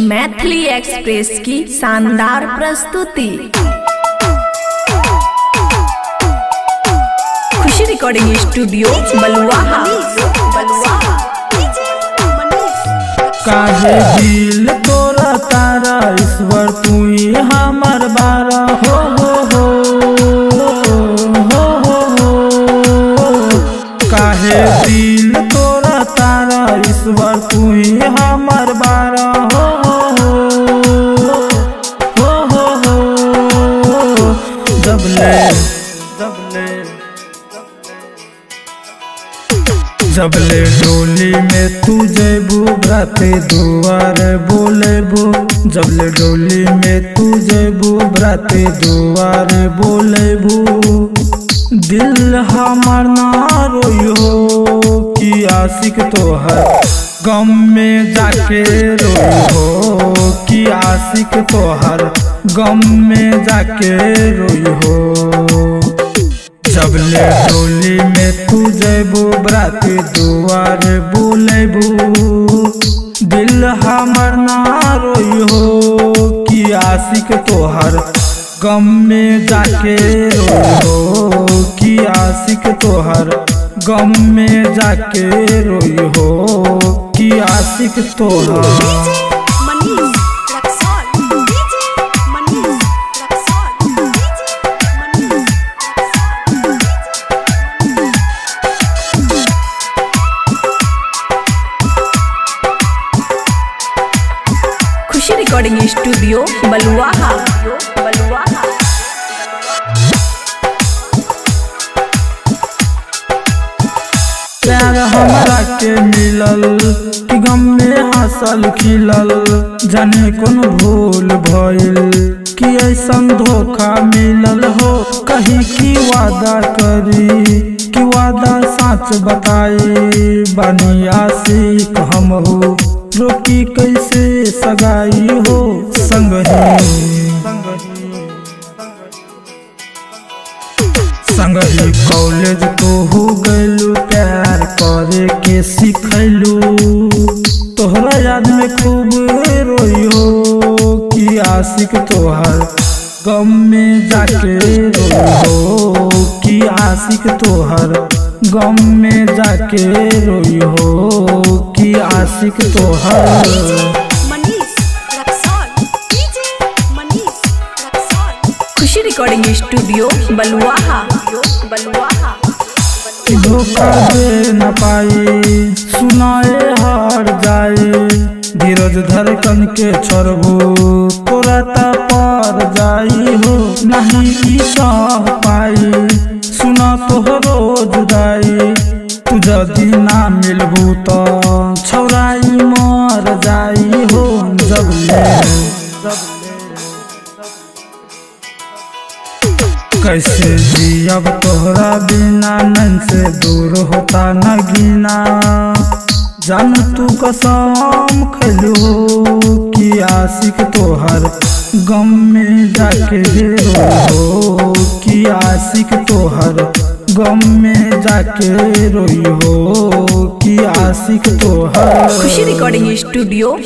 Maithili express की शानदार प्रस्तुति। खुशी रिकॉर्डिंग स्टूडियो बलुआ काहे दिल तोरा तारा, ईश्वर तू हमर बारा। हो। तू ही हमर बारा, हो हो हो हो हो जबले डोली में तू जेबू ब्राते दुआर बोलेबू जबले डोली में तू जेबू ब्राते दुआर बोलेबू दिल हमर ना रोयो, कि आशिक तोहर गम में जाके रोयो कि आशिक तोहर। गम में जाके रोयो जबले डोली में तू जेबू, बराती दुआर बोलेबू। दिल हमर ना रोई हो कि आशिक तोहर। गम में जाके रोई हो कि आशिक तोहर। गम में जाके रोई हो। आशिक तोहर। रिकॉर्डिंग स्टूडियो बलुआ प्यार हमरा के मिलल गम में हंसल खिलल, जाने कौन भूल भइल, कि ऐसन धोखा मिलल हो, कहीं की वादा करी, कि वादा सच बताई, बनी आशिक हम हो, रोकी कैसे सगाई हो, संगही संगही कॉलेज तो हो गइलू प्यार करे के सिखैलू। तोहरा याद में खूब रोइयो कि आशिक तोहर गम में जाके रोइयो कि आशिक तोहर गम में जाके रोइयो कि आशिक तोहर। रिकॉर्डिंग स्टूडियो बलुआ बलुआ धोखा दे न पाई, सुनाए हार जाए। धीरज धड़कन के छोड़बू ता पार जाई हो, नहीं सह पाई। सुना तोहरो जुदाई तू जदि ना मिलबू तो मर जाई हो जब ले जब ले। कैसे जी अब तोहरा बिना नन से दूर होता न गिना। जान तू कसम खैलू कि आशिक तोहर गम में जाके रो कि आशिक तोहर गम में जाके रोई हो। कि आशिक तोहर खुशी रिकॉर्डिंग स्टूडियो